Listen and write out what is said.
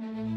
Mm-hmm.